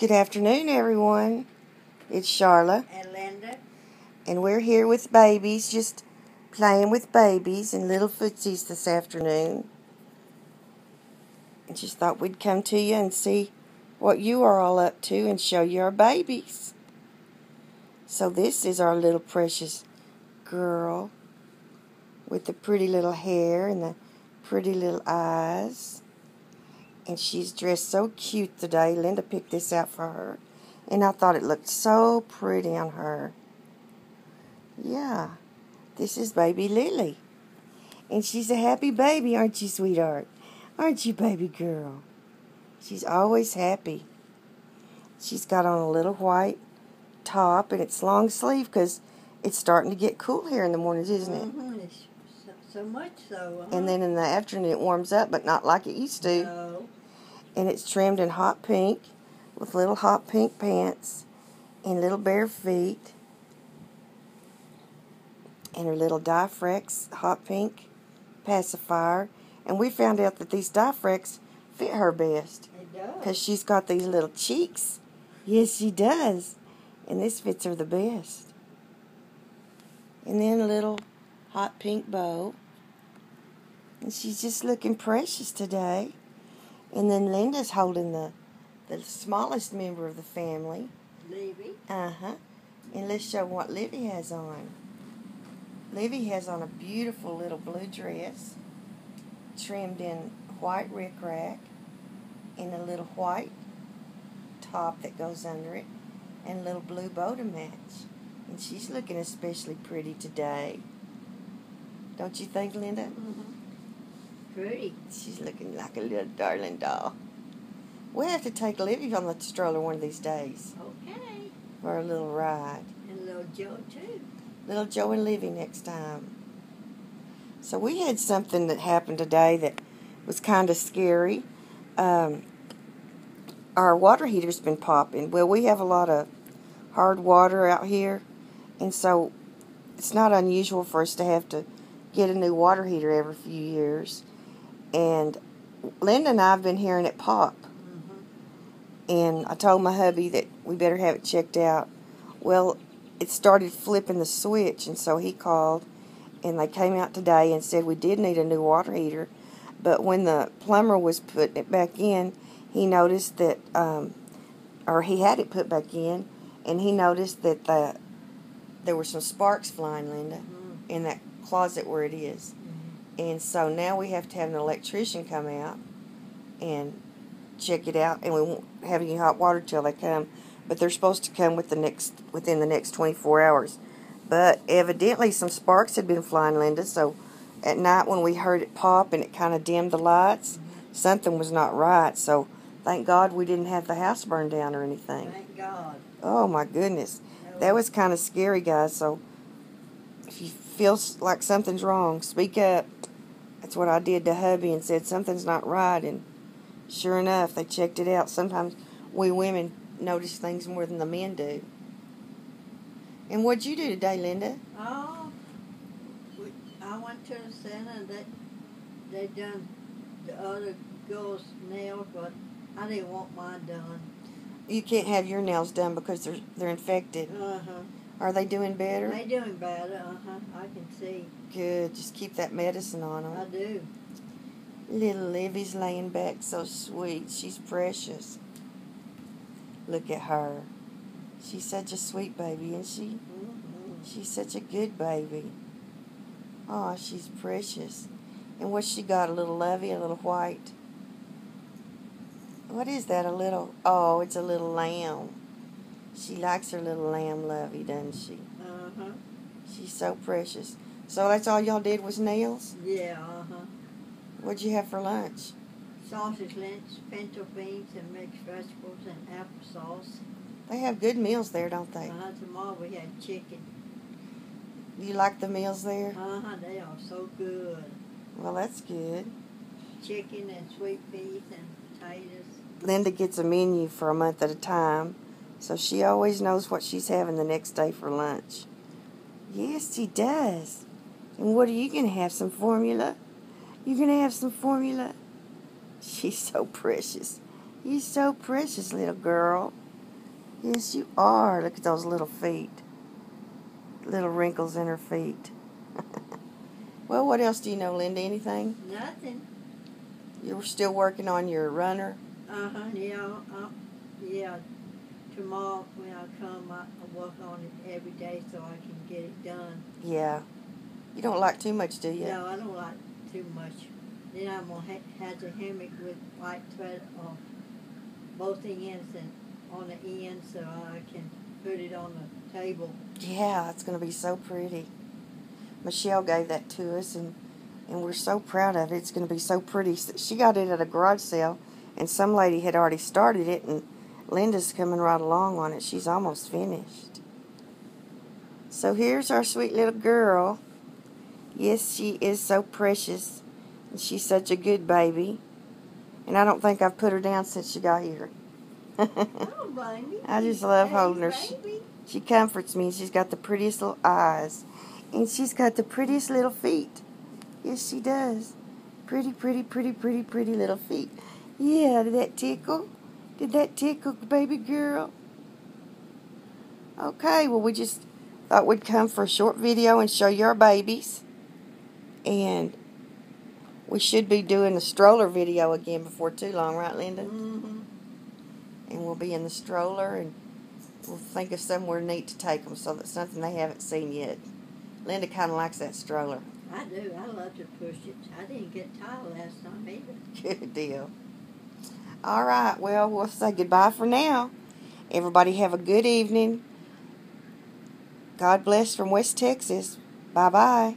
Good afternoon, everyone. It's Charla, And Linda, and we're here with babies, just playing with babies and little footsies this afternoon. And just thought we'd come to you and see what you are all up to and show you our babies. So, this is our little precious girl with the pretty little hair and the pretty little eyes. And she's dressed so cute today. Linda picked this out for her. And I thought it looked so pretty on her. Yeah, this is baby Lilly. And she's a happy baby, aren't you, sweetheart? Aren't you, baby girl? She's always happy. She's got on a little white top and it's long sleeve because it's starting to get cool here in the mornings, isn't it? Mhm, so, so much so. uh And then in the afternoon it warms up, but not like it used to. No. And it's trimmed in hot pink with little hot pink pants and little bare feet and her little Difrax hot pink pacifier. And we found out that these Difrax fit her best because she's got these little cheeks. Yes, she does. And this fits her the best. And then a little hot pink bow. And she's just looking precious today. And then Linda's holding the the smallest member of the family. Livie. Uh huh. And let's show what Livie has on. Livie has on a beautiful little blue dress, trimmed in white rickrack, and a little white top that goes under it, and a little blue bow to match. And she's looking especially pretty today. Don't you think, Linda? Mm-hmm. Pretty. She's looking like a little darling doll. We'll have to take Livie on the stroller one of these days Okay. for a little ride. And little Joe, too. Little Joe and Livie next time. So we had something that happened today that was kind of scary. Um, our water heater's been popping. Well, we have a lot of hard water out here, and so it's not unusual for us to have to get a new water heater every few years. And Linda and I have been hearing it pop. Mm-hmm. and I told my hubby that we better have it checked out. Well, it started flipping the switch, and so he called, and they came out today and said we did need a new water heater, but when the plumber was putting it back in, he noticed that, um, or he had it put back in, and he noticed that the there were some sparks flying, Linda, Mm-hmm. in that closet where it is. And so now we have to have an electrician come out and check it out, and we won't have any hot water till they come. But they're supposed to come with the next within the next 24 hours. But evidently some sparks had been flying, Linda. So at night when we heard it pop and it kind of dimmed the lights, something was not right. So thank God we didn't have the house burned down or anything. Thank God. Oh my goodness, that was kind of scary, guys. So if you feel like something's wrong, speak up. That's what I did to hubby and said something's not right. And sure enough, they checked it out. Sometimes we women notice things more than the men do. And what'd you do today, Linda? Oh, we, I went to the center and they, they done the other girl's nails, but I didn't want mine done. You can't have your nails done because they're they're infected. Uh-huh. Are they doing better? They doing better, uh-huh. I can see. Good. Just keep that medicine on them. I do. Little Livie's laying back so sweet. She's precious. Look at her. She's such a sweet baby, isn't she? Mm-hmm. She's such a good baby. Oh, she's precious. And what's she got? A little lovey, a little white. What is that? A little. Oh, it's a little lamb. She likes her little lamb lovey, doesn't she? Uh-huh. She's so precious. So that's all y'all did was nails? Yeah, uh-huh. What'd you have for lunch? Sausage links, pinto beans, and mixed vegetables, and applesauce. They have good meals there, don't they? Uh-huh. Tomorrow we had chicken. You like the meals there? Uh-huh. They are so good. Well, that's good. Chicken and sweet peas and potatoes. Linda gets a menu for a month at a time, so she always knows what she's having the next day for lunch. Yes, she does. And what are you going to have? Some formula? You're going to have some formula? She's so precious. You're so precious, little girl. Yes, you are. Look at those little feet. Little wrinkles in her feet. well, what else do you know, Linda? Anything? Nothing. You were still working on your runner? Uh huh. Yeah. Uh, yeah. Tomorrow when I come, I, I work on it every day so I can get it done. Yeah. You don't like too much, do you? No, I don't like too much. Then I'm gonna ha- have the hammock with white thread on both ends and on the end so I can put it on the table. Yeah, it's going to be so pretty. Michelle gave that to us, and and we're so proud of it. It's going to be so pretty. She got it at a garage sale, and some lady had already started it, and Linda's coming right along on it. She's almost finished. So here's our sweet little girl. Yes, she is so precious, and she's such a good baby. And I don't think I've put her down since she got here. oh. I just love hey, holding her. She, she comforts me. She's got the prettiest little eyes. And she's got the prettiest little feet. Yes, she does. Pretty, pretty, pretty, pretty, pretty little feet. Yeah, did that tickle? Did that tickle, baby girl? Okay, well, we just thought we'd come for a short video and show you our babies. And we should be doing the stroller video again before too long, right, Linda? Mm-hmm. And we'll be in the stroller and we'll think of somewhere neat to take them so that's something they haven't seen yet. Linda kind of likes that stroller. I do. I love to push it. I didn't get tired last time either. Good deal. All right. Well, we'll say goodbye for now. Everybody have a good evening. God bless from West Texas. Bye bye.